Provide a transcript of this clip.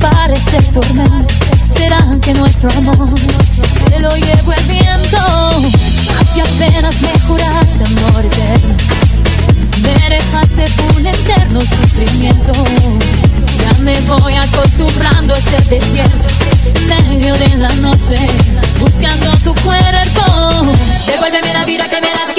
para este tormento Será que nuestro amor se lo llevo el viento. Así apenas me juraste amor eterno. Me dejaste un eterno sufrimiento. Ya me voy acostumbrando a este desierto. Medio de la noche Buscando tu cuerpo. Devuélveme la vida que me das.